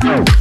Oh.